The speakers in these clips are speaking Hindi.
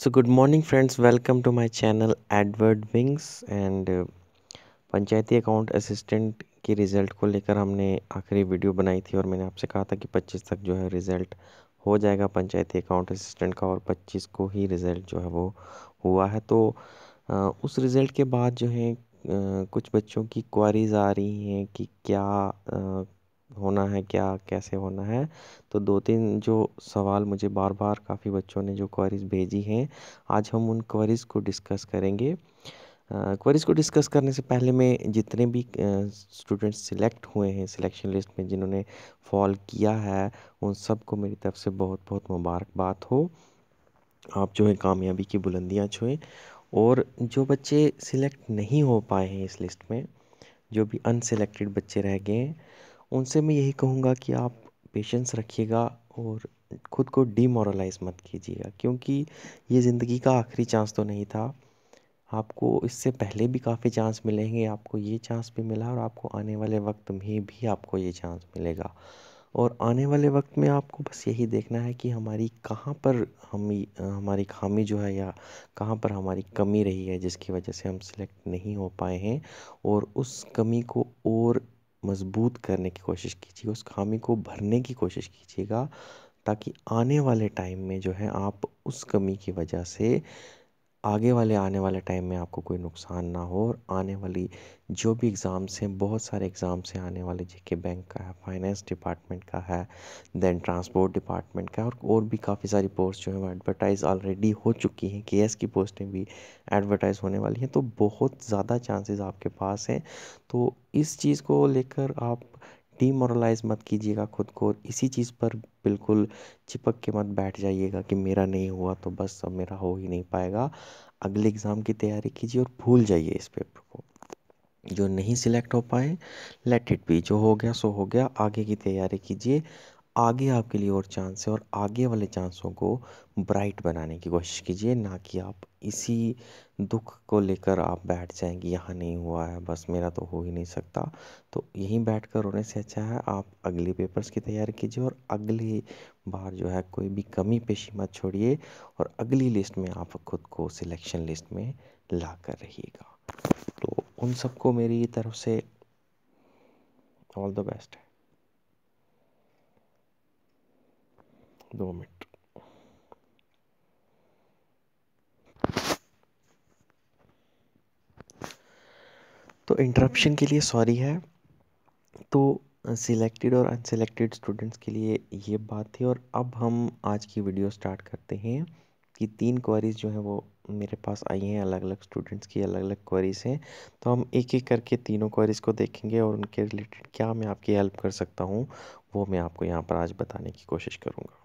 So good morning friends welcome to my channel Edward wings uh, Panchayati account assistant की रिज़ल्ट को लेकर हमने आखिरी वीडियो बनाई थी और मैंने आपसे कहा था कि 25 तक जो है रिज़ल्ट हो जाएगा पंचायती अकाउंट असिस्टेंट का और 25 को ही रिज़ल्ट जो है वो हुआ है। तो उस रिज़ल्ट के बाद जो है कुछ बच्चों की क्वारीज आ रही हैं कि क्या होना है, क्या, कैसे होना है? तो दो तीन जो सवाल मुझे बार बार काफ़ी बच्चों ने जो क्वारीज भेजी हैं, आज हम उन क्वारीज को डिस्कस करेंगे। क्वारीज को डिस्कस करने से पहले मैं जितने भी स्टूडेंट्स सिलेक्ट हुए हैं सिलेक्शन लिस्ट में जिन्होंने फॉल किया है, उन सबको मेरी तरफ़ से बहुत बहुत मुबारकबाद हो। आप जो है कामयाबी की बुलंदियाँ छुएँ और जो बच्चे सिलेक्ट नहीं हो पाए हैं इस लिस्ट में, जो भी अनसेलेक्टेड बच्चे रह गए हैं उनसे मैं यही कहूँगा कि आप पेशेंस रखिएगा और ख़ुद को डीमोरलाइज मत कीजिएगा, क्योंकि ये ज़िंदगी का आखिरी चांस तो नहीं था। आपको इससे पहले भी काफ़ी चांस मिलेंगे, आपको ये चांस भी मिला और आपको आने वाले वक्त में भी आपको ये चांस मिलेगा। और आने वाले वक्त में आपको बस यही देखना है कि हमारी कहाँ पर हम, हमारी खामी जो है या कहाँ पर हमारी कमी रही है जिसकी वजह से हम सिलेक्ट नहीं हो पाए हैं और उस कमी को और मज़बूत करने की कोशिश कीजिए, उस खामी को भरने की कोशिश कीजिएगा, ताकि आने वाले टाइम में जो है आप उस कमी की वजह से आगे वाले, आने वाले टाइम में आपको कोई नुकसान ना हो और आने वाली जो भी एग्ज़ाम्स हैं, बहुत सारे एग्ज़ाम्स हैं आने वाले जेके बैंक का है फाइनेंस डिपार्टमेंट का है देन ट्रांसपोर्ट डिपार्टमेंट का और और भी काफ़ी सारी पोस्ट जो है वो एडवर्टाइज़ ऑलरेडी हो चुकी हैं के की पोस्टें भी एडवर्टाइज़ होने वाली हैं तो बहुत ज़्यादा चांसेस आपके पास हैं। तो इस चीज़ को लेकर आप डीमोरलाइज मत कीजिएगा खुद को। इसी चीज़ पर बिल्कुल चिपक के मत बैठ जाइएगा कि मेरा नहीं हुआ तो बस अब मेरा हो ही नहीं पाएगा। अगले एग्ज़ाम की तैयारी कीजिए और भूल जाइए इस पेपर को। जो नहीं सिलेक्ट हो पाए लेट इट बी जो हो गया, सो हो गया। आगे की तैयारी कीजिए। आगे आपके लिए और चांस है और आगे वाले चांसों को ब्राइट बनाने की कोशिश कीजिए। ना कि आप इसी दुख को लेकर आप बैठ जाएँगे, यहाँ नहीं हुआ है, बस मेरा तो हो ही नहीं सकता। तो यहीं बैठ कर रोने से अच्छा है, आप अगले पेपर्स की तैयारी कीजिए और अगली बार जो है कोई भी कमी पेशी मत छोड़िए और अगली लिस्ट में आप खुद को सिलेक्शन लिस्ट में ला कर रहिएगा। तो उन सबको मेरी तरफ़ से ऑल द बेस्ट। है दो मिनट। तो इंटरप्शन के लिए सॉरी है। तो सिलेक्टेड और अनसेलेक्टेड स्टूडेंट्स के लिए ये बात थी और अब हम आज की वीडियो स्टार्ट करते हैं कि तीन क्वारीज जो हैं वो मेरे पास आई हैं अलग अलग स्टूडेंट्स की अलग अलग क्वारीज हैं। तो हम एक एक करके तीनों क्वारीज को देखेंगे और उनके रिलेटेड क्या मैं आपकी हेल्प कर सकता हूँ, वो मैं आपको यहाँ पर आज बताने की कोशिश करूँगा।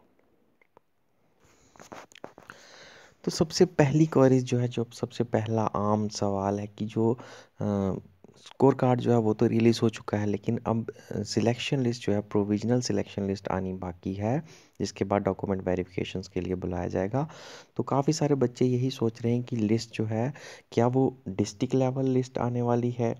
तो सबसे पहली क्वारीज जो है, जो सबसे पहला आम सवाल है कि जो स्कोर कार्ड जो है वो तो रिलीज़ हो चुका है, लेकिन अब सिलेक्शन लिस्ट जो है, प्रोविजनल सिलेक्शन लिस्ट आनी बाकी है, जिसके बाद डॉक्यूमेंट वेरिफिकेशन के लिए बुलाया जाएगा। तो काफ़ी सारे बच्चे यही सोच रहे हैं कि लिस्ट जो है, क्या वो डिस्ट्रिक्ट लेवल लिस्ट आने वाली है,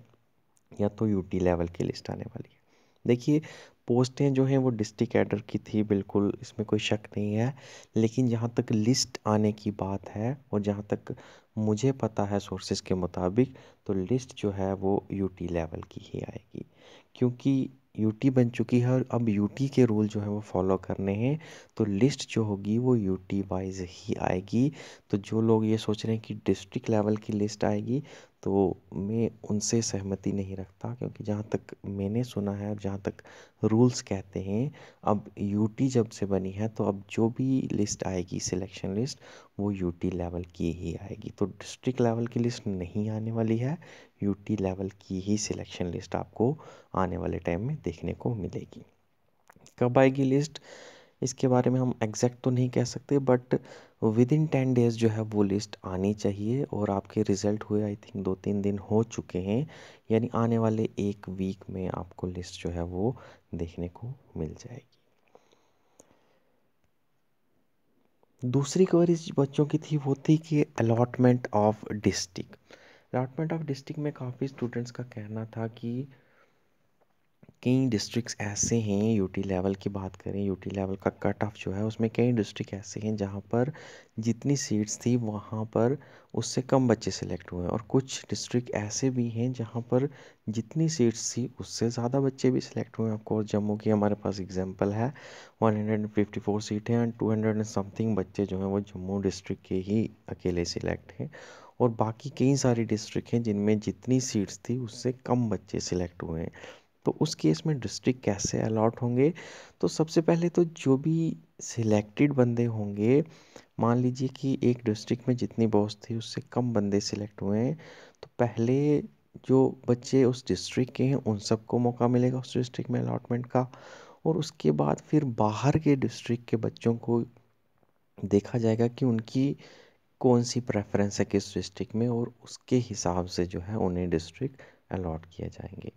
या तो यूटी लेवल की लिस्ट आने वाली है? देखिए पोस्टें जो हैं वो डिस्ट्रिक्ट कैडर की थी, बिल्कुल इसमें कोई शक नहीं है। लेकिन जहाँ तक लिस्ट आने की बात है और जहाँ तक मुझे पता है सोर्सेज के मुताबिक तो लिस्ट जो है वो यूटी लेवल की ही आएगी। क्योंकि यूटी बन चुकी है और अब यूटी के रूल जो है वो फॉलो करने हैं तो लिस्ट जो होगी वो यूटी वाइज ही आएगी। तो जो लोग ये सोच रहे हैं कि डिस्ट्रिक्ट लेवल की लिस्ट आएगी तो मैं उनसे सहमति नहीं रखता क्योंकि जहाँ तक मैंने सुना है और जहाँ तक रूल्स कहते हैं, अब यूटी जब से बनी है तो अब जो भी लिस्ट आएगी सिलेक्शन लिस्ट वो यूटी लेवल की ही आएगी। तो डिस्ट्रिक्ट लेवल की लिस्ट नहीं आने वाली है यूटी लेवल की ही सिलेक्शन लिस्ट आपको आने वाले टाइम में देखने को मिलेगी। कब आएगी लिस्ट इसके बारे में हम एग्जैक्ट तो नहीं कह सकते but within ten days जो है वो लिस्ट आनी चाहिए और आपके रिज़ल्ट हुए आई थिंक दो तीन दिन हो चुके हैं। यानी आने वाले एक वीक में आपको लिस्ट जो है वो देखने को मिल जाएगी। दूसरी कवरेज बच्चों की थी वो थी कि allotment of district allotment of district में काफ़ी स्टूडेंट्स का कहना था कि कई डिस्ट्रिक्ट्स ऐसे हैं यूटी लेवल की बात करें यूटी लेवल का कट ऑफ़ जो है उसमें कई डिस्ट्रिक्ट ऐसे हैं जहाँ पर जितनी सीट्स थी वहाँ पर उससे कम बच्चे सिलेक्ट हुए और कुछ डिस्ट्रिक्ट ऐसे भी हैं जहाँ पर जितनी सीट्स थी उससे ज़्यादा बच्चे भी सिलेक्ट हुए ऑफकोर्स जम्मू की हमारे पास एग्ज़ाम्पल है one hundred fifty four and two hundred and something बच्चे जो हैं वो जम्मू डिस्ट्रिक्ट के ही अकेले सिलेक्ट हैं और बाकी कई सारी डिस्ट्रिक्ट हैं जिनमें जितनी सीट्स थी उससे कम बच्चे सिलेक्ट हुए हैं। तो उस केस में डिस्ट्रिक्ट कैसे अलॉट होंगे? तो सबसे पहले तो जो भी सिलेक्टेड बंदे होंगे, मान लीजिए कि एक डिस्ट्रिक्ट में जितनी बॉस थी उससे कम बंदे सिलेक्ट हुए हैं तो पहले जो बच्चे उस डिस्ट्रिक्ट के हैं, उन सबको मौका मिलेगा उस डिस्ट्रिक्ट में अलॉटमेंट का। और उसके बाद फिर बाहर के डिस्ट्रिक्ट के बच्चों को देखा जाएगा कि उनकी कौन सी प्रेफरेंस है किस डिस्ट्रिक्ट में और उसके हिसाब से जो है उन्हें डिस्ट्रिक्ट अलॉट किया जाएँगे।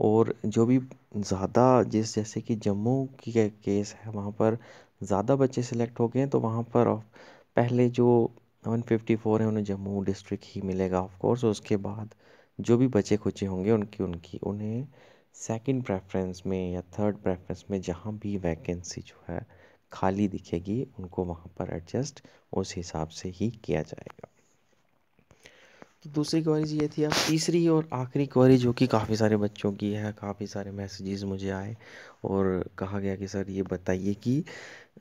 और जो भी ज़्यादा जिस जैसे कि जम्मू की केस है, वहाँ पर ज़्यादा बच्चे सिलेक्ट हो गए हैं तो वहाँ पर पहले जो वन फिफ्टी फोर है, उन्हें जम्मू डिस्ट्रिक्ट ही मिलेगा ऑफ़ कोर्स उसके बाद जो भी बचे खुचे होंगे, उनकी उनकी, उन्हें सेकंड प्रेफरेंस में या थर्ड प्रेफरेंस में जहाँ भी वैकेंसी जो है, खाली दिखेगी, उनको वहाँ पर एडजस्ट उस हिसाब से ही किया जाएगा। तो दूसरी क्वारी ये थी अब तीसरी और आखिरी क्वारी जो कि काफ़ी सारे बच्चों की है काफ़ी सारे मैसेजेस मुझे आए और कहा गया कि सर ये बताइए कि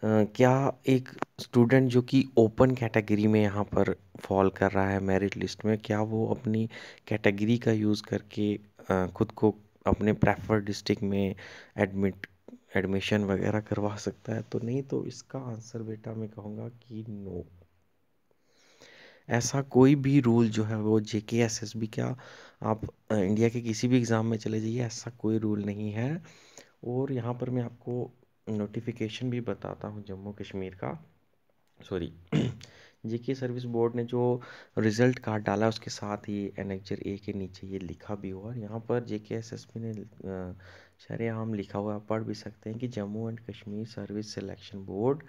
आ, क्या एक स्टूडेंट जो कि ओपन कैटेगरी में यहाँ पर फॉल कर रहा है मेरिट लिस्ट में क्या वो अपनी कैटेगरी का यूज़ करके आ, खुद को अपने प्रेफर डिस्ट्रिक्ट में एडमिट एडमिशन वगैरह करवा सकता है? तो नहीं तो इसका आंसर बेटा मैं कहूँगा कि नो ऐसा कोई भी रूल जो है वो जे के एस एस बी का आप इंडिया के किसी भी एग्ज़ाम में चले जाइए, ऐसा कोई रूल नहीं है। और यहाँ पर मैं आपको नोटिफिकेशन भी बताता हूँ जम्मू कश्मीर का। सॉरी जे के सर्विस बोर्ड ने जो रिज़ल्ट कार्ड डाला उसके साथ ही एनेक्चर ए के नीचे ये लिखा भी हुआ। और यहाँ पर जे के एस एस बी ने शरेआम लिखा हुआ आप पढ़ भी सकते हैं कि Jammu and Kashmir service selection board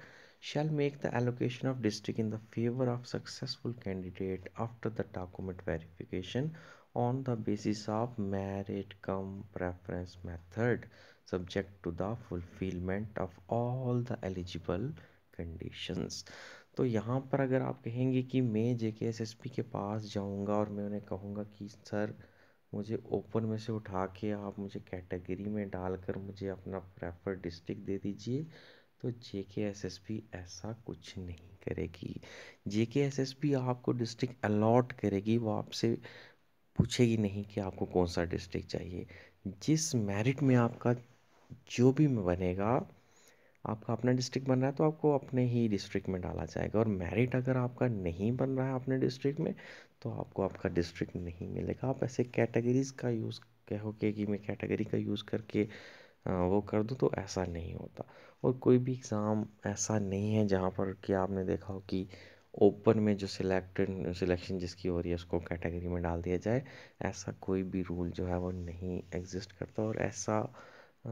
shall make the allocation of district in the favor of successful candidate after the document verification on the basis of merit cum preference method subject to the fulfillment of all the eligible conditions तो यहाँ पर अगर आप कहेंगे कि मैं जे के एस एस पी के पास जाऊँगा और मैं उन्हें कहूँगा कि सर मुझे ओपन में से उठा के आप मुझे कैटेगरी में डालकर मुझे अपना प्रेफर डिस्ट्रिक्ट दे दीजिए तो जे के एस एस पी ऐसा कुछ नहीं करेगी। J K S S P आपको डिस्ट्रिक्ट अलॉट करेगी, वो आपसे पूछेगी नहीं कि आपको कौन सा डिस्ट्रिक्ट चाहिए। जिस मेरिट में आपका जो भी बनेगा, आपका अपना डिस्ट्रिक्ट बन रहा है तो आपको अपने ही डिस्ट्रिक्ट में डाला जाएगा। और मेरिट अगर आपका नहीं बन रहा है अपने डिस्ट्रिक्ट में तो आपको आपका डिस्ट्रिक्ट नहीं मिलेगा। आप ऐसे कैटेगरीज़ का यूज़ कहोगे कि मैं कैटेगरी का यूज़ करके वो कर दूँ तो ऐसा नहीं होता। और कोई भी एग्ज़ाम ऐसा नहीं है जहाँ पर कि आपने देखा हो कि ओपन में जो सिलेक्टेड, सिलेक्शन जिसकी हो रही है उसको कैटेगरी में डाल दिया जाए। ऐसा कोई भी रूल जो है वो नहीं एग्जिस्ट करता और ऐसा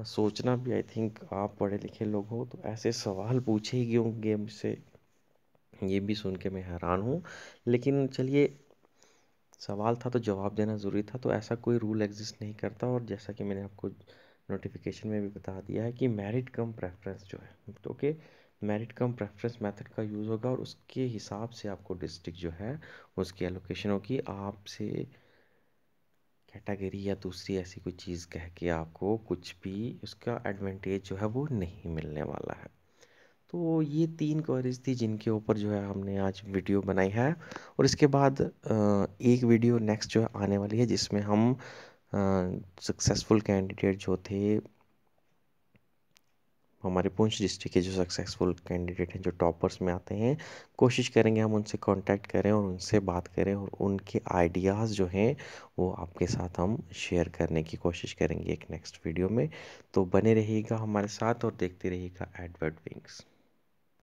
सोचना भी आई थिंक आप पढ़े लिखे लोग हो तो ऐसे सवाल पूछे ही होंगे मुझसे। ये भी सुन के मैं हैरान हूँ। लेकिन चलिए, सवाल था तो जवाब देना ज़रूरी था तो ऐसा कोई रूल एग्जिस्ट नहीं करता और जैसा कि मैंने आपको नोटिफिकेशन में भी बता दिया है कि मेरिट कम प्रेफरेंस जो है तो okay merit cum preference method का यूज़ होगा और उसके हिसाब से आपको डिस्ट्रिक्ट जो है, उसकी एलोकेशन होगी। आपसे कैटेगरी या दूसरी ऐसी कोई चीज़ कह के आपको कुछ भी उसका एडवांटेज जो है वो नहीं मिलने वाला है। तो ये तीन क्वेरीज थी जिनके ऊपर जो है हमने आज वीडियो बनाई है। और इसके बाद एक वीडियो नेक्स्ट जो है आने वाली है, जिसमें हम सक्सेसफुल कैंडिडेट जो थे, हमारे पूंछ डिस्ट्रिक्ट के जो सक्सेसफुल कैंडिडेट हैं, जो टॉपर्स में आते हैं, कोशिश करेंगे हम उनसे कांटेक्ट करें और उनसे बात करें और उनके आइडियाज़ जो हैं, वो आपके साथ हम शेयर करने की कोशिश करेंगे एक नेक्स्ट वीडियो में। तो बने रहिएगा हमारे साथ और देखते रहिएगा एडवर्ड विंग्स